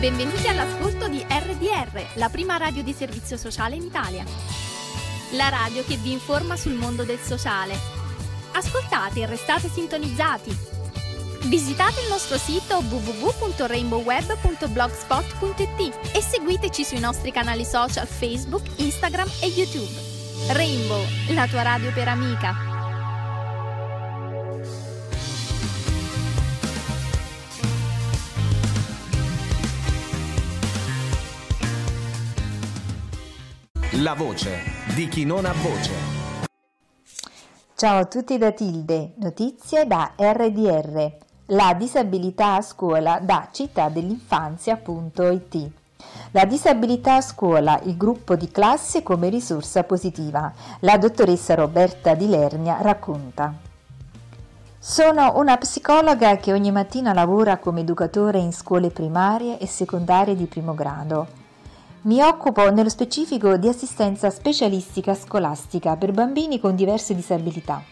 Benvenuti all'ascolto di RDR, la prima radio di servizio sociale in Italia. La radio che vi informa sul mondo del sociale. Ascoltate e restate sintonizzati. Visitate il nostro sito www.rainbowweb.blogspot.it e seguiteci sui nostri canali social Facebook, Instagram e YouTube. Rainbow, la tua radio per amica. La voce di chi non ha voce. Ciao a tutti da Tilde, notizie da RDR, la disabilità a scuola da cittadell'infanzia.it. La disabilità a scuola, il gruppo di classe come risorsa positiva. La dottoressa Roberta Di Lernia racconta. Sono una psicologa che ogni mattina lavora come educatore in scuole primarie e secondarie di primo grado. Mi occupo nello specifico di assistenza specialistica scolastica per bambini con diverse disabilità.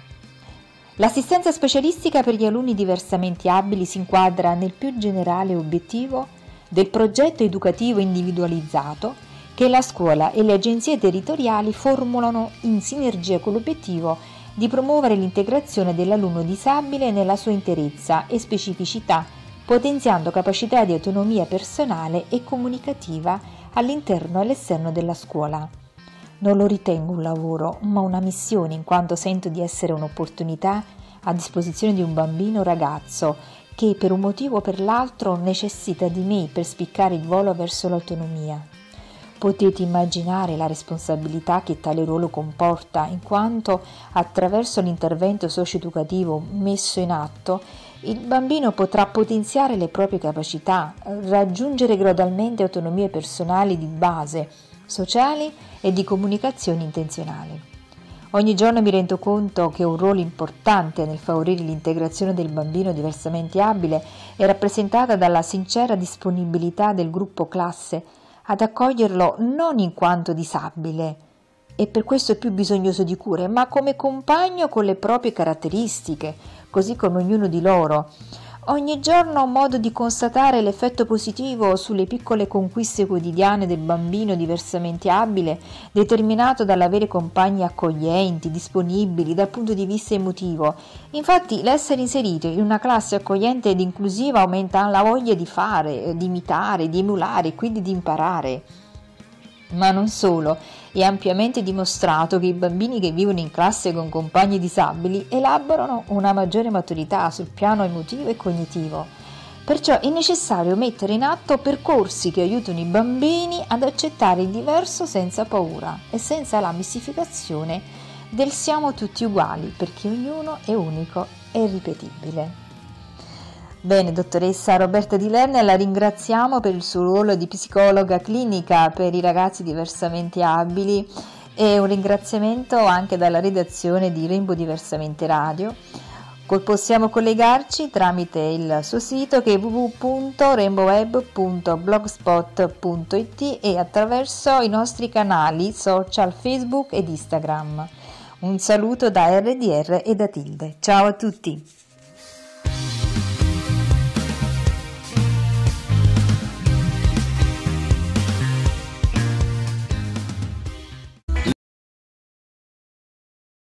L'assistenza specialistica per gli alunni diversamente abili si inquadra nel più generale obiettivo del progetto educativo individualizzato che la scuola e le agenzie territoriali formulano in sinergia con l'obiettivo di promuovere l'integrazione dell'alunno disabile nella sua interezza e specificità, potenziando capacità di autonomia personale e comunicativa all'interno e all'esterno della scuola. Non lo ritengo un lavoro, ma una missione, in quanto sento di essere un'opportunità a disposizione di un bambino o ragazzo che per un motivo o per l'altro necessita di me per spiccare il volo verso l'autonomia. Potete immaginare la responsabilità che tale ruolo comporta, in quanto attraverso l'intervento socio-educativo messo in atto il bambino potrà potenziare le proprie capacità, raggiungere gradualmente autonomie personali di base, sociali e di comunicazione intenzionali. Ogni giorno mi rendo conto che un ruolo importante nel favorire l'integrazione del bambino diversamente abile è rappresentata dalla sincera disponibilità del gruppo classe ad accoglierlo non in quanto disabile, e per questo più bisognoso di cure, ma come compagno con le proprie caratteristiche, così come ognuno di loro. Ogni giorno ho modo di constatare l'effetto positivo sulle piccole conquiste quotidiane del bambino diversamente abile, determinato dall'avere compagni accoglienti, disponibili dal punto di vista emotivo. Infatti, l'essere inserito in una classe accogliente ed inclusiva aumenta la voglia di fare, di imitare, di emulare e quindi di imparare. Ma non solo, è ampiamente dimostrato che i bambini che vivono in classe con compagni disabili elaborano una maggiore maturità sul piano emotivo e cognitivo. Perciò è necessario mettere in atto percorsi che aiutino i bambini ad accettare il diverso senza paura e senza la mistificazione del siamo tutti uguali, perché ognuno è unico e irripetibile. Bene, dottoressa Roberta Di Lerner, la ringraziamo per il suo ruolo di psicologa clinica per i ragazzi diversamente abili e un ringraziamento anche dalla redazione di Rainbow Diversamente Radio. Possiamo collegarci tramite il suo sito che è www.rainbowweb.blogspot.it e attraverso i nostri canali social Facebook ed Instagram. Un saluto da RDR e da Tilde. Ciao a tutti!